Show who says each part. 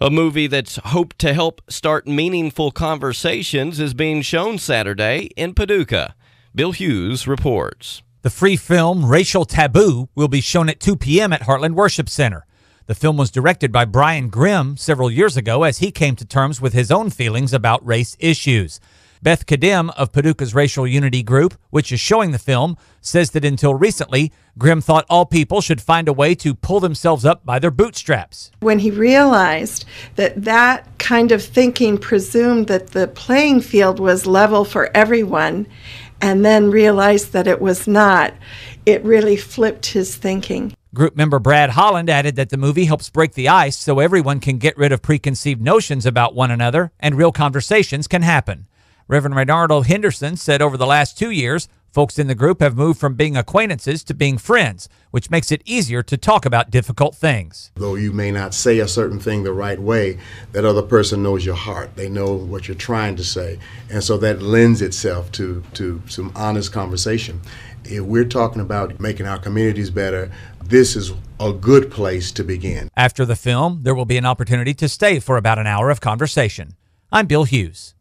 Speaker 1: A movie that's hoped to help start meaningful conversations is being shown Saturday in Paducah. Bill Hughes reports.
Speaker 2: The free film Racial Taboo will be shown at 2 p.m. at Heartland Worship Center. The film was directed by Brian Grimm several years ago as he came to terms with his own feelings about race issues. Beth Kadim of Paducah's Racial Unity Group, which is showing the film, says that until recently, Grimm thought all people should find a way to pull themselves up by their bootstraps.
Speaker 3: When he realized that that kind of thinking presumed that the playing field was level for everyone, and then realized that it was not, it really flipped his thinking.
Speaker 2: Group member Brad Holland added that the movie helps break the ice so everyone can get rid of preconceived notions about one another and real conversations can happen. Reverend Reynaldo Henderson said over the last two years, folks in the group have moved from being acquaintances to being friends, which makes it easier to talk about difficult things.
Speaker 4: Though you may not say a certain thing the right way, that other person knows your heart. They know what you're trying to say. And so that lends itself to, to some honest conversation. If we're talking about making our communities better, this is a good place to begin.
Speaker 2: After the film, there will be an opportunity to stay for about an hour of conversation. I'm Bill Hughes.